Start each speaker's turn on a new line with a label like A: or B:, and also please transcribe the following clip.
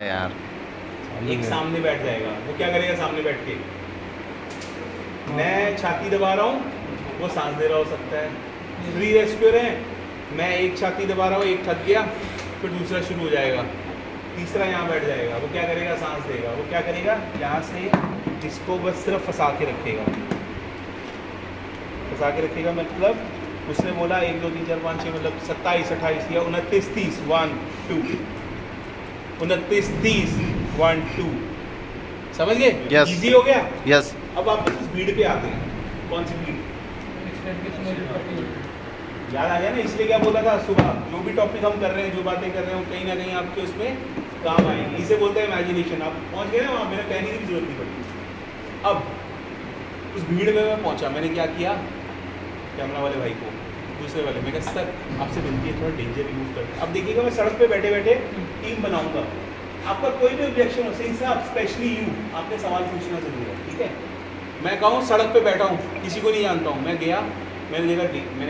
A: यार।
B: एक सामने बैठ जाएगा। वो क्या करेगा सामने बैठ के? मैं छाती दबा रहा हूँ वो सांस दे रहा हो सकता है। फ्री रेस्क्यूर है मैं एक छाती दबा रहा हूँ एक थक गया फिर दूसरा शुरू हो जाएगा। तीसरा यहाँ बैठ जाएगा। वो क्या करेगा? सांस देगा वो क्या करेगा? यहाँ से इसको बस सिर्फ़ फंसा के रखेगा। फंसा के रखेगा मतलब उसने बोला एक दो तीन चार पाँच छः मतलब सत्ताईस अट्ठाईस या उनतीस तीस वन टू उनतीस तीस वन टू समझ गए?
A: Yes.
B: इजी हो गया?
A: Yes yes.
B: अब आप इस भीड़ पे आते हैं। कौन सी भीड़ याद आ गया ना? इसलिए क्या बोला था सुबह जो भी टॉपिक हम कर रहे हैं जो बातें कर रहे हैं वो कहीं ना कहीं आपके उसमें काम आएँगे। इसे बोलते हैं इमेजिनेशन आप पहुँच गए ना वहाँ मेरे कहने की ज़रूरत नहीं पड़ी अब उस भीड़ में मैं पहुँचा। मैंने क्या किया? कैमरा वाले भाई को। दूसरे वाले। मैं कहा सर आपसे विनती है, थोड़ा डेंजर रिमूव कर अब देखिएगा, मैं सड़क पे बैठे बैठे टीम बनाऊँगा। आपका कोई भी ऑब्जेक्शन हो सही आप स्पेशली यू आपने सवाल पूछना ज़रूर है, ठीक है? मैं कहूँ, सड़क पे बैठा हूँ, किसी को नहीं जानता हूँ। मैं गया, मैंने देखा, मैंने